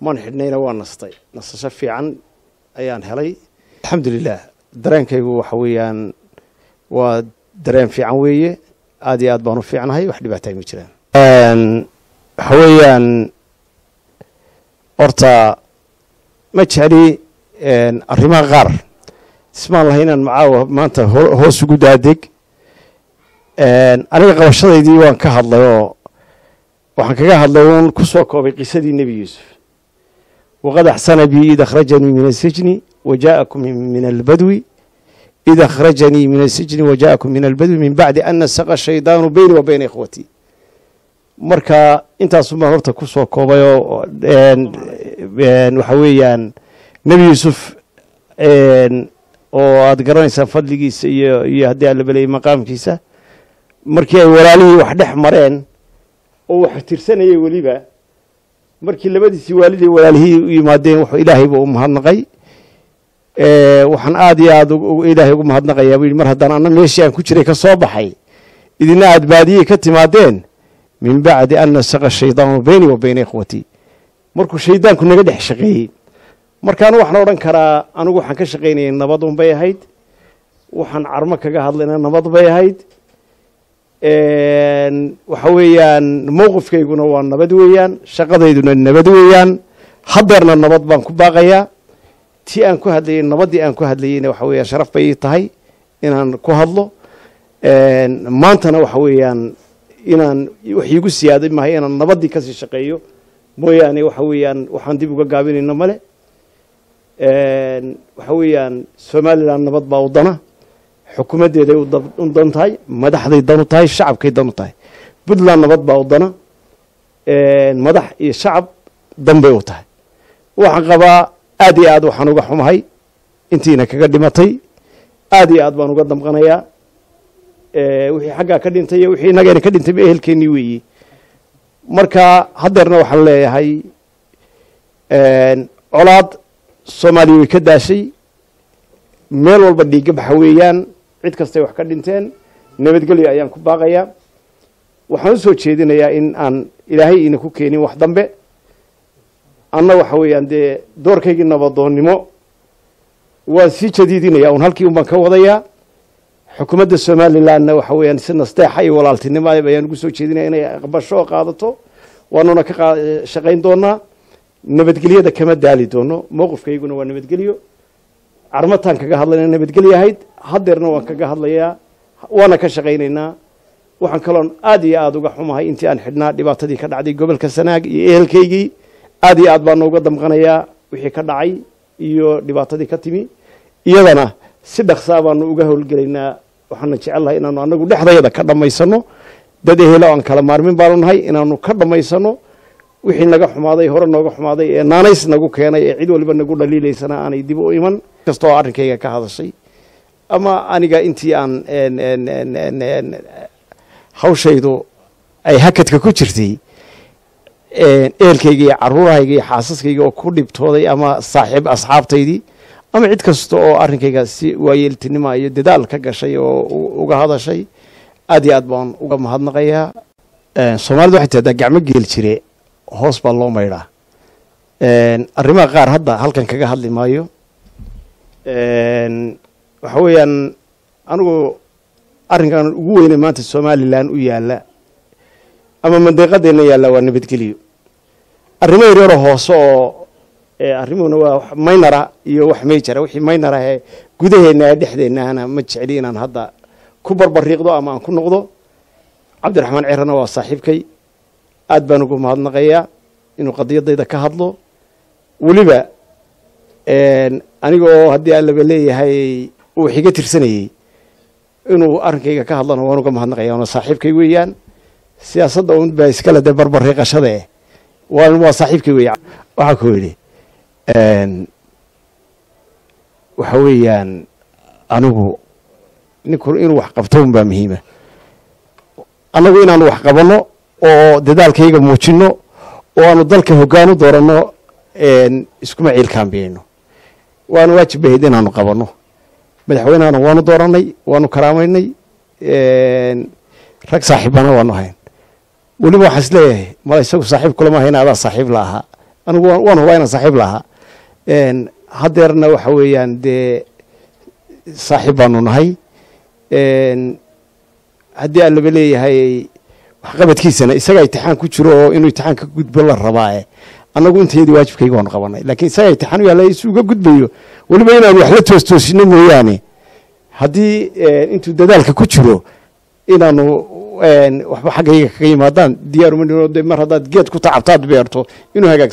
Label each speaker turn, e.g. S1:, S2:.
S1: man xidhnayna waa nastay. Nasasho fiican ayaan helay. Alxamdulilah dareenkaygu waxa weeyaan waa dareen fiican weeye. Aad iyo aad baan u fiicnahay wax dhibaatay ma jiraan. Waxa weeyaan horta ma jecli arrimaha qaar. Ismaan lahay inaan macaawa maanta hoos ugu daadeg aniga qabashadaydii waan ka hadlay oo waxaan kaga hadlay uun ku soo koobay qisadii nebi yuusuf waqad axsana bi id akhrajanii min asijni wajaakum min albadwi id akhrajanii min asijni wajaakum min albadwi min bacdi an nasaqa shaydaanu beyni wa beyna ikhwatii marka intaasun baan horta ku soo koobay oo waxa weeyaan nebi yuusuf oo aad garanaysaan fadligiisa iyo iyo haddii aan la beleyay maqaamkiisa markii ay walaalihii wax dhex mareen oo wax tirsanayay weliba markii labadiisii waalidii walaalihii u yimaadeen wuxuu ilaahayba u mahadnaqay. Waxaan aad iyo aad ilaahay ugu mahadnaqayaa buu yidhi mar haddaan anna meeshii aan ku jiray ka soo baxay idina aad baadiyey ka timaadeen min bacdi an nasaqa shaydaanu beyni wa beyna ikhwatii markuu shaydaanku naga dhex shaqeeyey. Markaanu waxaan odhan karaa anigu waxaan ka shaqaynayay nabad un bay ahayd waxaan carmo kaga hadlayna nabad bay ahayd waxa weeyaan mowqifkayguna waa nabad weeyaan shaqadayduna nabad weeyaan. Hadeerna nabad baan ku baaqayaa. Tii aan ku hadlayay nabaddii aan ku hadlayeyna waxa weeyaan sharaf bay ii tahay inaan ku hadlo. Maantana waxa weeyaan inaan wax iigu siyaaday mahay inaan nabaddii ka sii shaqeeyo. Mooyaane waxa weeyaan waxaan dib uga gaabinayno male. Waxa weeyaan somalilan nabad baa u dana xukuumaddeeday u dan tahay madaxday dan u tahay shacabkay dan u tahay. Puntland nabad baa u dana madax iyo shacab dan bay u tahay. Waxaan qabaa aad iyo aad waxaan uga xumahay intiina kaga dhimatay. Aad iyo aad baan uga damqanayaa wixii xaggaa ka dhintay iyo wixii inagayna ka dhintayba ehelkeennii weeye marka haddeerna waxaan leeyahay colaad soomaaliya way ka daashay. Meel walba dhiigga baxa weeyaan cid kastay wax ka dhinteen nabadgelyo ayaan ku baaqayaa waxaan u soo jeedinayaa in aan ilaahay ina ku keenin wax dambe. Anna waxa weeyaan dee doorkaygii nabadoonnimo. Waan sii jadiidinaya un halkii un baan ka wadayaa xukuumadda somalilandna waxa weeyaan si nasteexa iyo walaaltinimo ayaan ugu soo jeedinaya inay aqbasho qaadato. Waanuna ka shaqayn doonaa. Nabadgelyada kama daali doono. Mowqifkayguna waa nabadgelyo. Carmataan kaga hadlayna nabadgelyo ahayd hadeerna waan kaga hadlayaa waana ka shaqaynaynaa. Waxaan kaloon aad iyo aad uga xumahay intii aan xidhnaa dhibaatadii ka dhacday gobolka sanaag iyo ehelkaygii aad iyo aad baana uga damqanayaa wixii ka dhacay iyo dhibaatadii ka timi. Iyadana si dhaksaa baanu uga howlgelaynaa. Waxaana jecelnahay inaanu anagu dhexdayada ka dhammaysano. Dad ehelo aan kala maarmin baanu nahay inaanu ka dhammaysano. Wixii naga xumaaday hore nooga xumaaday ee naanays nagu keenay ee cid waliba nagu dhaliilaysana aanay dib u iman. Kastoo arrinkayga ka hadashay ama aniga intii aan hawshaydu ay hakadka ku jirtay ehelkayga iyo caruurahayga iyo xaasaskayga oo ku dhibtooday ama saaxiib asxaabtaydii ama cid kasta oo arrinkayga si waayeeltinima iyo dadaal ka gashay oo uga hadashay aad iyo aad baan uga mahadnaqayaa. Soomaalida waxay tahdaa gacmo geel jire hoos baa loo maydhaa. Arrimaha qaar hadda halkan kaga hadli maayo waxa weeyaan anigu arrinkan ugu weyne maanta somalilan u yaalla ama mandiqadeenna yaalla waa nabadgelyo arrimo yaryaroo hoose oo arrimuhuna waa maynara iyo wax mayjara wixii maynara ee gudaheenna ee dhexdeennahana ma jecli inaan hadda ku barbariiqdo ama aan ku noqdo. Cabdiraxmaan cerana waa saaxiibkay. Aad baan ugu mahadnaqayaa inuu qadiyadayda ka hadlo. Weliba aniga haddii allaba leeyahay uu xiga tirsanayey inuu arrinkayga ka hadlana waan uga mahadnaqaya waana saaxiibkay weeyaan. Siyaasadda un baa iskale dee barbariiqashada eh. Waa waa saaxiibkay weeya waxaa ku yidhi waxa weeyaan anigu ninku inuu wax qabto un baa muhiima. Annagu inaanu wax qabanno oo dadaalkayga muujinno oo aanu dalka hoggaan u dooranno iskuma ciilkaambiyeyno waanu waajib bahayd inaanu qabanno madaxweynehana waanu doorannay waanu karaamaynay rag saaxiibana waanu hayn weliba waxaa is leeyahay mala isagu saaxiib kulama hayna adaa saaxiib la ahaa. Anigu waan hubaa inaan saaxiib lahaa haddeerna waxa weeyaan dee saaxiib baanu nahay. Haddii allaba leeyahay waxqabadkiisana isagaa itixaan ku jiro oo inuu itixaan ka gudbo la rabaae annagu intayadii waajibkayga waanu qabanay. Laakiin isagaa itixaan u yaalla isuga gudbayo. Weliba inaanu wax toostoosino mooyaane. Haddii intuu dadaalka ku jiro inaanu waxba xaggayga kaga yimaadaan diyaaruma mar haddaad geed ku tacabtaad beerto inuu hagaag